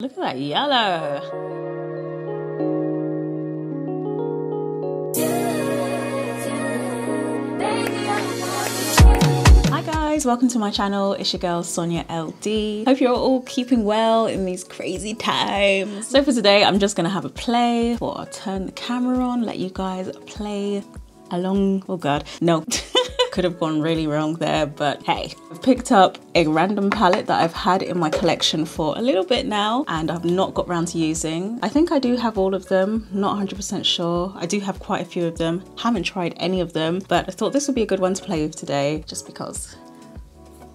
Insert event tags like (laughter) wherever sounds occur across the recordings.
Look at that yellow. Hi guys, welcome to my channel. It's your girl Sonya Elle Dee. Hope you're all keeping well in these crazy times. So for today, I'm just gonna have a play or I'll turn the camera on, let you guys play along. Oh God, no. (laughs) could have gone really wrong there, but hey. I've picked up a random palette that I've had in my collection for a little bit now and I've not got round to using. I think I do have all of them, not 100% sure. I do have quite a few of them, haven't tried any of them, but I thought this would be a good one to play with today just because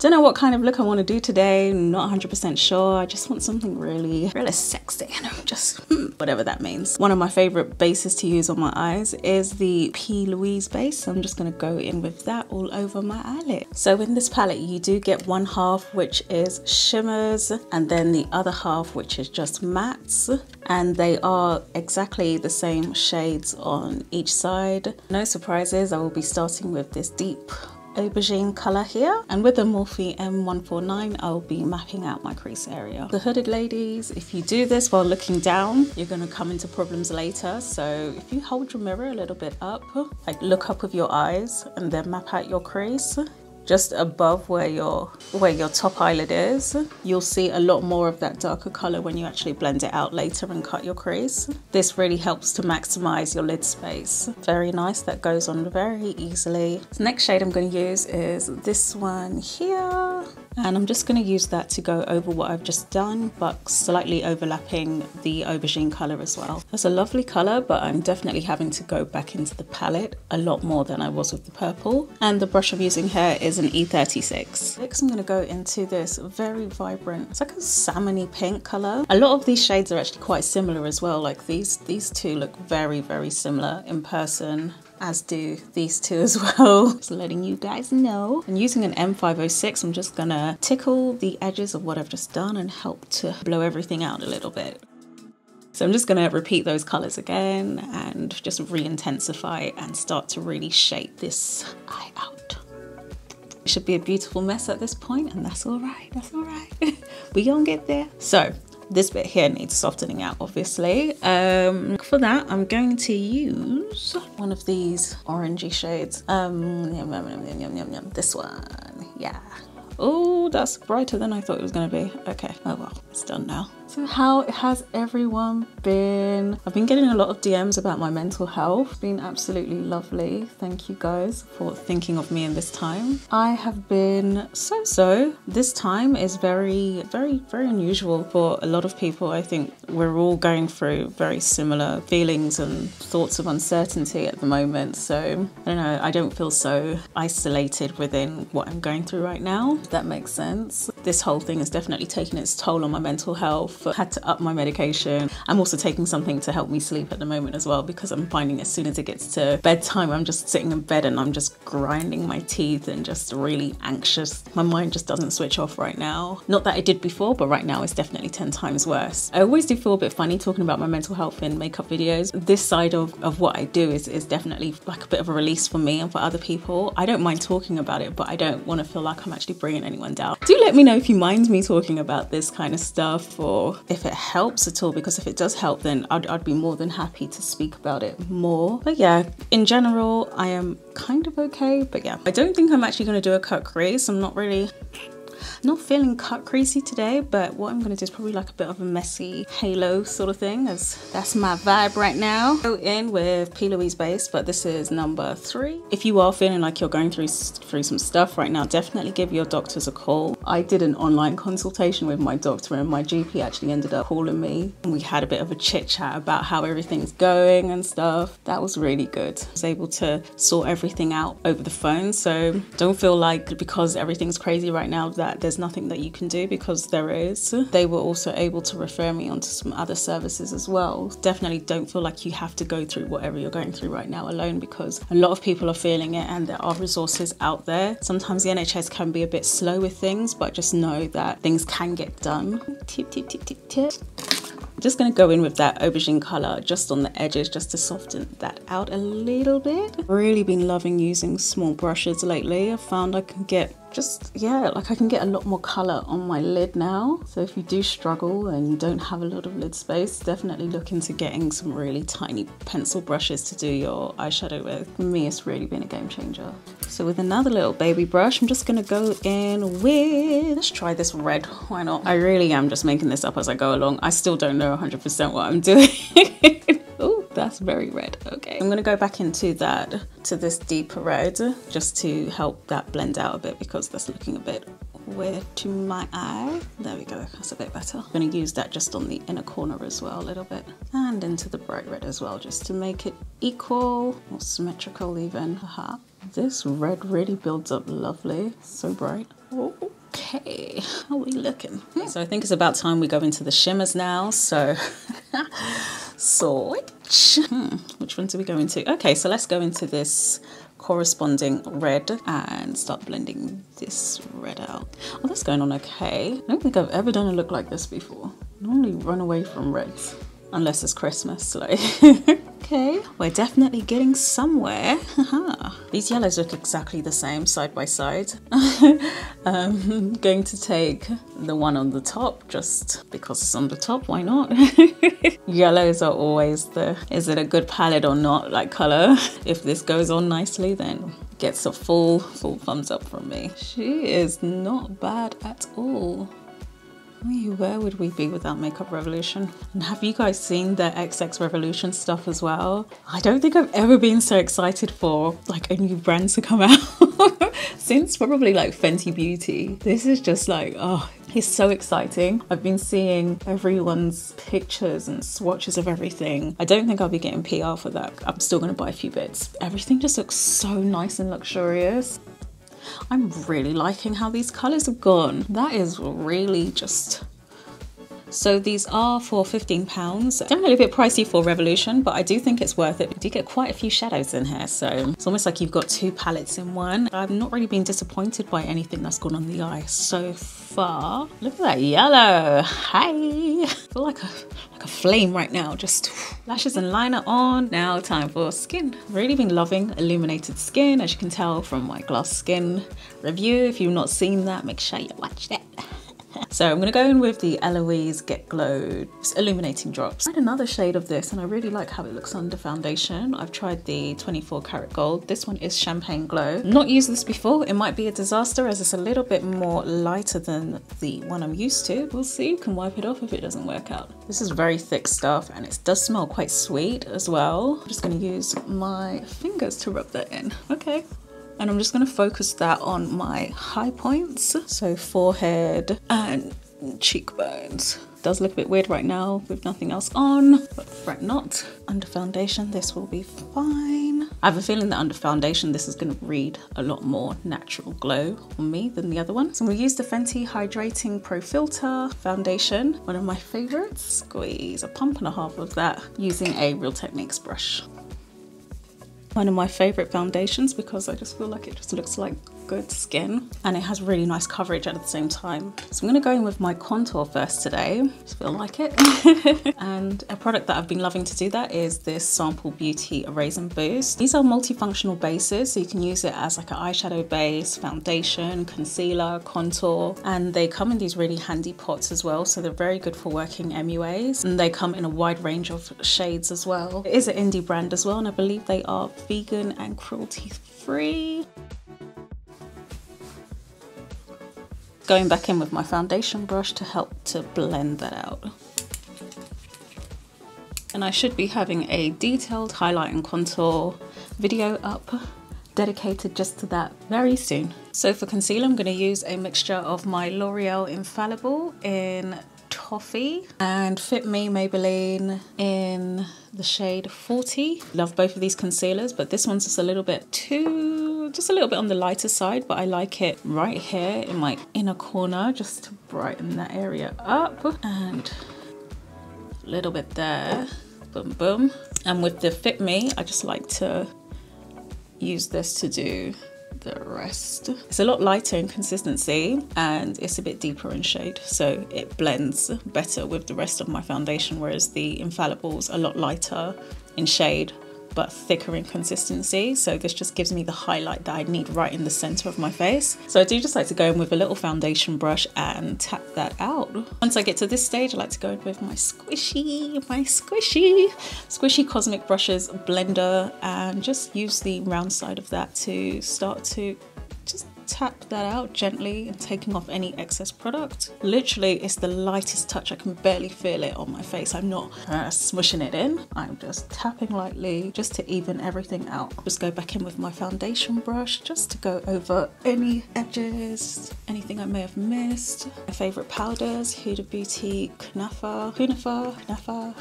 don't know what kind of look I want to do today, not 100% sure. I just want something really, really sexy and I'm just, hmm, whatever that means. One of my favorite bases to use on my eyes is the P. Louise base. So I'm just gonna go in with that all over my eyelid. So in this palette, you do get one half which is shimmers and then the other half which is just mattes and they are exactly the same shades on each side. No surprises, I will be starting with this deep aubergine color here. And with the Morphe M149 I'll be mapping out my crease area. The hooded ladies if you do this while looking down you're going to come into problems later. So if you hold your mirror a little bit up like look up with your eyes and then map out your crease just above where your where your top eyelid is you'll see a lot more of that darker color when you actually blend it out later and cut your crease. This really helps to maximize your lid space. Very nice that goes on very easily. The next shade i'm going to use is this one here and I'm just going to use that to go over what I've just done but slightly overlapping the aubergine colour as well. That's a lovely colour but I'm definitely having to go back into the palette a lot more than I was with the purple and the brush I'm using here is an E36. Next I'm going to go into this very vibrant, it's like a salmony pink colour. A lot of these shades are actually quite similar as well like these, these two look very very similar in person as do these two as (laughs) well. Just letting you guys know. And using an M506, I'm just gonna tickle the edges of what I've just done and help to blow everything out a little bit. So I'm just gonna repeat those colors again and just re-intensify and start to really shape this eye out. It should be a beautiful mess at this point and that's all right, that's all right. (laughs) we gonna get there. So this bit here needs softening out, obviously. Um, for that, I'm going to use one of these orangey shades. Um, yum, yum, yum, this one, yeah. Oh, that's brighter than I thought it was gonna be. Okay, oh well, it's done now. So how has everyone been? I've been getting a lot of DMs about my mental health. Been absolutely lovely. Thank you guys for thinking of me in this time. I have been so-so. This time is very, very, very unusual for a lot of people. I think we're all going through very similar feelings and thoughts of uncertainty at the moment. So I don't know, I don't feel so isolated within what I'm going through right now, if that makes sense. This whole thing has definitely taken its toll on my mental health had to up my medication. I'm also taking something to help me sleep at the moment as well because I'm finding as soon as it gets to bedtime, I'm just sitting in bed and I'm just grinding my teeth and just really anxious. My mind just doesn't switch off right now. Not that I did before, but right now it's definitely 10 times worse. I always do feel a bit funny talking about my mental health in makeup videos. This side of, of what I do is, is definitely like a bit of a release for me and for other people. I don't mind talking about it, but I don't want to feel like I'm actually bringing anyone down. Do let me know if you mind me talking about this kind of stuff or if it helps at all because if it does help then I'd, I'd be more than happy to speak about it more. But yeah in general I am kind of okay but yeah. I don't think I'm actually going to do a cut crease I'm not really not feeling cut crazy today, but what I'm gonna do is probably like a bit of a messy halo sort of thing, as that's my vibe right now. Go in with P. Louise base, but this is number three. If you are feeling like you're going through, through some stuff right now, definitely give your doctors a call. I did an online consultation with my doctor and my GP actually ended up calling me. And we had a bit of a chit chat about how everything's going and stuff. That was really good. I was able to sort everything out over the phone. So don't feel like because everything's crazy right now that there's nothing that you can do because there is. They were also able to refer me onto some other services as well. Definitely don't feel like you have to go through whatever you're going through right now alone because a lot of people are feeling it and there are resources out there. Sometimes the NHS can be a bit slow with things, but just know that things can get done. Tip, tip, tip, tip, tip. Just gonna go in with that aubergine color just on the edges just to soften that out a little bit. Really been loving using small brushes lately. I found I can get just, yeah, like I can get a lot more color on my lid now. So if you do struggle and you don't have a lot of lid space, definitely look into getting some really tiny pencil brushes to do your eyeshadow with. For me, it's really been a game changer. So with another little baby brush, I'm just gonna go in with, let's try this red, why not? I really am just making this up as I go along. I still don't know 100% what I'm (laughs) doing. That's very red, okay. I'm gonna go back into that, to this deeper red, just to help that blend out a bit because that's looking a bit weird to my eye. There we go, that's a bit better. I'm gonna use that just on the inner corner as well a little bit. And into the bright red as well, just to make it equal or symmetrical even. Haha. This red really builds up lovely, so bright. Okay, how are we looking? Hmm. So I think it's about time we go into the shimmers now. So, (laughs) so, switch. Hmm, which ones are we going to? Okay, so let's go into this corresponding red and start blending this red out. Oh, that's going on okay. I don't think I've ever done a look like this before. Normally run away from reds unless it's Christmas. Like, (laughs) okay, we're definitely getting somewhere. (laughs) These yellows look exactly the same side by side. I'm (laughs) um, (laughs) going to take the one on the top just because it's on the top, why not? Yellows are always the, is it a good palette or not, like color. If this goes on nicely, then gets a full, full thumbs up from me. She is not bad at all where would we be without Makeup Revolution? And have you guys seen the XX Revolution stuff as well? I don't think I've ever been so excited for like a new brand to come (laughs) out since probably like Fenty Beauty. This is just like, oh, it's so exciting. I've been seeing everyone's pictures and swatches of everything. I don't think I'll be getting PR for that. I'm still gonna buy a few bits. Everything just looks so nice and luxurious. I'm really liking how these colors have gone. That is really just so these are for £15. Definitely a bit pricey for Revolution, but I do think it's worth it. You do get quite a few shadows in here, so it's almost like you've got two palettes in one. I've not really been disappointed by anything that's gone on the eye so far. Look at that yellow. Hi. I feel like a, like a flame right now. Just lashes and liner on. Now time for skin. Really been loving illuminated skin, as you can tell from my glass skin review. If you've not seen that, make sure you watch that. So I'm gonna go in with the Eloise Get Glow Illuminating Drops. I had another shade of this and I really like how it looks under foundation. I've tried the 24 karat gold. This one is Champagne Glow. Not used this before. It might be a disaster as it's a little bit more lighter than the one I'm used to. We'll see, you can wipe it off if it doesn't work out. This is very thick stuff and it does smell quite sweet as well. I'm just gonna use my fingers to rub that in. Okay, and I'm just going to focus that on my high points. So forehead and cheekbones. Does look a bit weird right now with nothing else on but fret not. Under foundation this will be fine. I have a feeling that under foundation this is going to read a lot more natural glow on me than the other one so I'm to use the Fenty Hydrating Pro Filter foundation one of my favorites. Squeeze a pump and a half of that using a Real Techniques brush one of my favorite foundations because I just feel like it just looks like good skin and it has really nice coverage at the same time. So I'm gonna go in with my contour first today, just feel like it. (laughs) and a product that I've been loving to do that is this Sample Beauty Erase and Boost. These are multifunctional bases, so you can use it as like an eyeshadow base, foundation, concealer, contour, and they come in these really handy pots as well, so they're very good for working MUAs, and they come in a wide range of shades as well. It is an indie brand as well, and I believe they are vegan and cruelty free. Going back in with my foundation brush to help to blend that out. And I should be having a detailed highlight and contour video up dedicated just to that very soon. So for concealer, I'm going to use a mixture of my L'Oreal Infallible in Toffee and Fit Me Maybelline in the shade 40. Love both of these concealers, but this one's just a little bit too, just a little bit on the lighter side, but I like it right here in my inner corner, just to brighten that area up. And a little bit there, boom, boom. And with the Fit Me, I just like to use this to do the rest. It's a lot lighter in consistency and it's a bit deeper in shade so it blends better with the rest of my foundation whereas the Infallible's a lot lighter in shade but thicker in consistency. So this just gives me the highlight that I need right in the center of my face. So I do just like to go in with a little foundation brush and tap that out. Once I get to this stage, I like to go in with my squishy, my squishy, squishy Cosmic Brushes blender and just use the round side of that to start to tap that out gently and taking off any excess product. Literally, it's the lightest touch. I can barely feel it on my face. I'm not uh, smushing it in. I'm just tapping lightly just to even everything out. Just go back in with my foundation brush just to go over any edges, anything I may have missed. My favorite powders, Huda Beauty Kunafa, Kunafa, Kunafa.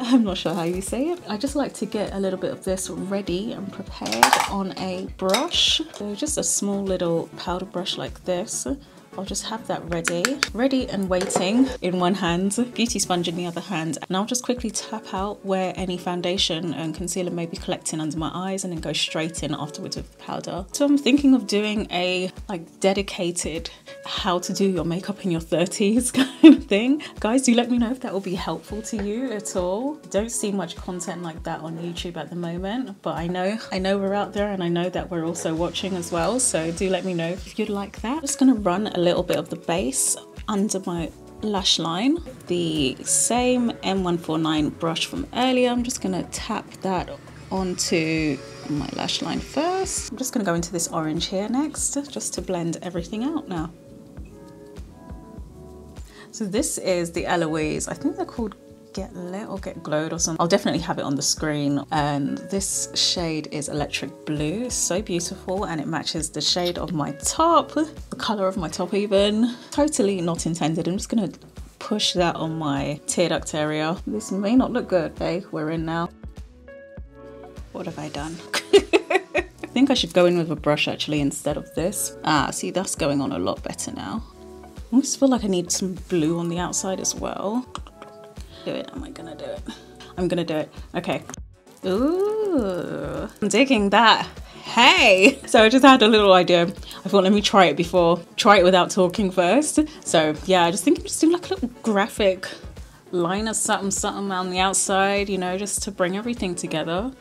(laughs) I'm not sure how you say it. I just like to get a little bit of this ready and prepared on a brush. So just a small little powder brush like this I'll just have that ready, ready and waiting in one hand, beauty sponge in the other hand. And I'll just quickly tap out where any foundation and concealer may be collecting under my eyes and then go straight in afterwards with the powder. So I'm thinking of doing a like dedicated how to do your makeup in your 30s (laughs) kind of thing. Guys, do let me know if that will be helpful to you at all. don't see much content like that on YouTube at the moment, but I know, I know we're out there and I know that we're also watching as well. So do let me know if you'd like that. I'm just gonna run a little bit of the base under my lash line. The same M149 brush from earlier, I'm just gonna tap that onto my lash line first. I'm just gonna go into this orange here next, just to blend everything out now. So this is the Eloise, I think they're called get lit or get glowed or something. I'll definitely have it on the screen. And this shade is electric blue. So beautiful and it matches the shade of my top, the color of my top even. Totally not intended. I'm just gonna push that on my tear duct area. This may not look good, okay? We're in now. What have I done? (laughs) I think I should go in with a brush actually instead of this. Ah, see that's going on a lot better now. I almost feel like I need some blue on the outside as well do it. Am I gonna do it? I'm gonna do it. Okay. Ooh, I'm digging that. Hey! So I just had a little idea. I thought, let me try it before, try it without talking first. So yeah, I just think I'm just doing like a little graphic line of something, something on the outside, you know, just to bring everything together.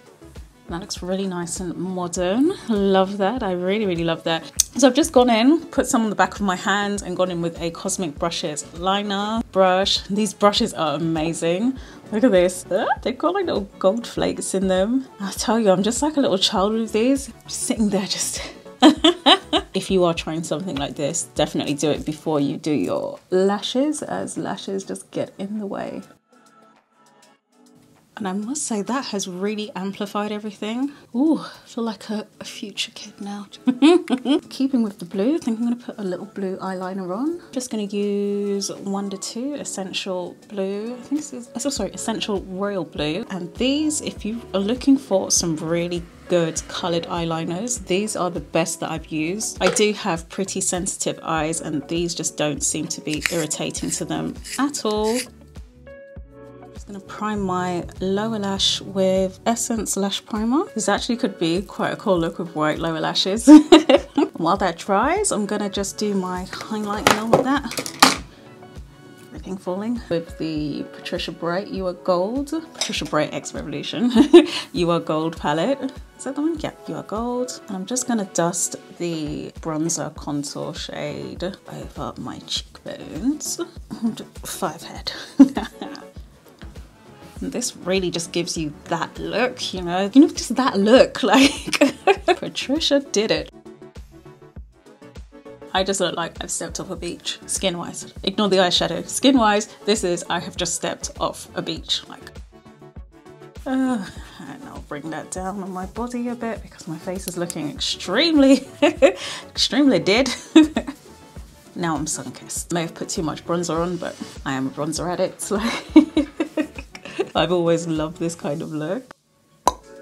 That looks really nice and modern. Love that. I really, really love that. So I've just gone in, put some on the back of my hand and gone in with a Cosmic Brushes liner brush. These brushes are amazing. Look at this. Ah, they've got like little gold flakes in them. I tell you, I'm just like a little child with these. Just sitting there just... (laughs) if you are trying something like this, definitely do it before you do your lashes as lashes just get in the way. And I must say that has really amplified everything. Ooh, I feel like a, a future kid now. (laughs) Keeping with the blue, I think I'm gonna put a little blue eyeliner on. Just gonna use Wunder2 Essential Blue. I think this is, oh sorry, Essential Royal Blue. And these, if you are looking for some really good coloured eyeliners. These are the best that I've used. I do have pretty sensitive eyes and these just don't seem to be irritating to them at all just gonna prime my lower lash with Essence Lash Primer. This actually could be quite a cool look with white lower lashes. (laughs) While that dries, I'm gonna just do my highlighting on with that. Everything falling. With the Patricia Bright You Are Gold, Patricia Bright X Revolution, (laughs) You Are Gold palette. Is that the one? Yeah, You Are Gold. And I'm just gonna dust the bronzer contour shade over my cheekbones. Five head. (laughs) this really just gives you that look, you know, you know, just that look, (laughs) like Patricia did it. I just look like I've stepped off a beach, skin-wise. Ignore the eyeshadow. Skin-wise, this is I have just stepped off a beach, like. Uh, (sighs) and I'll bring that down on my body a bit because my face is looking extremely, (laughs) extremely dead. (laughs) now I'm sun-kissed. May have put too much bronzer on, but I am a bronzer addict, so I've always loved this kind of look.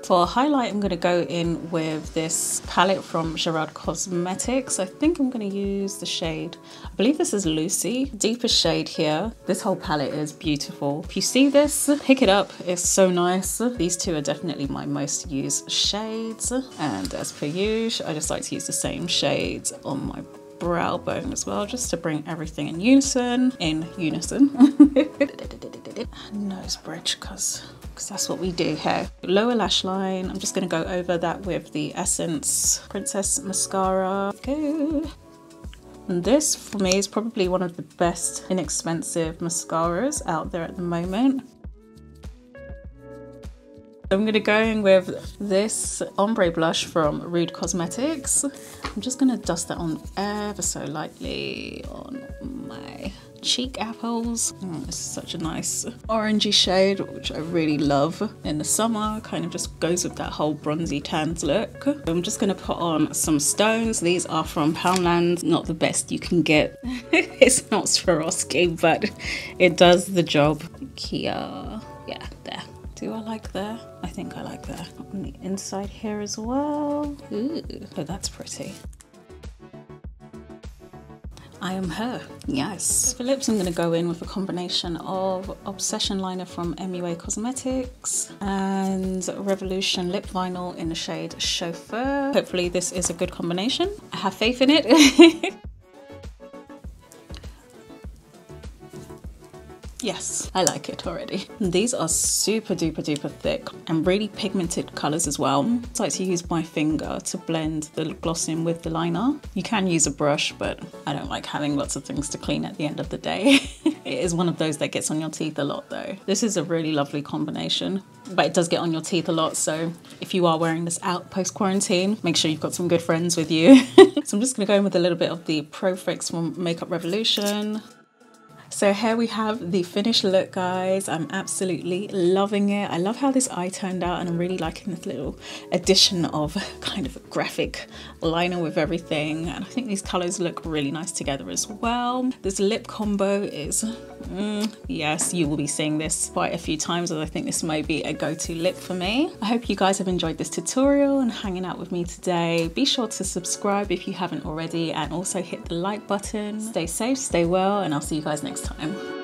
For highlight, I'm going to go in with this palette from Gerard Cosmetics. I think I'm going to use the shade, I believe this is Lucy. Deepest shade here. This whole palette is beautiful. If you see this, pick it up. It's so nice. These two are definitely my most used shades. And as per usual, I just like to use the same shades on my brow bone as well, just to bring everything in unison. In unison. (laughs) excited. Nose bridge, because because that's what we do here. Lower lash line, I'm just gonna go over that with the Essence Princess Mascara. Go. And this for me is probably one of the best inexpensive mascaras out there at the moment. I'm gonna go in with this ombre blush from Rude Cosmetics. I'm just gonna dust that on ever so lightly on my cheek apples. Oh, this is such a nice orangey shade, which I really love in the summer. Kind of just goes with that whole bronzy tans look. I'm just gonna put on some stones. These are from Poundland. Not the best you can get. (laughs) it's not Swarovski, but it does the job. Kia, yeah, there. Do I like there? I think I like there. On the inside here as well. Ooh, oh, that's pretty. I am her, yes. For lips, I'm gonna go in with a combination of Obsession Liner from MUA Cosmetics and Revolution Lip Vinyl in the shade Chauffeur. Hopefully this is a good combination. I have faith in it. (laughs) Yes, I like it already. These are super duper duper thick and really pigmented colors as well. I like to use my finger to blend the gloss in with the liner. You can use a brush, but I don't like having lots of things to clean at the end of the day. (laughs) it is one of those that gets on your teeth a lot though. This is a really lovely combination, but it does get on your teeth a lot. So if you are wearing this out post quarantine, make sure you've got some good friends with you. (laughs) so I'm just gonna go in with a little bit of the Pro Fix from Makeup Revolution. So here we have the finished look guys. I'm absolutely loving it. I love how this eye turned out and I'm really liking this little addition of kind of a graphic liner with everything. And I think these colors look really nice together as well. This lip combo is, mm, yes, you will be seeing this quite a few times as I think this may be a go-to lip for me. I hope you guys have enjoyed this tutorial and hanging out with me today. Be sure to subscribe if you haven't already and also hit the like button. Stay safe, stay well, and I'll see you guys next time.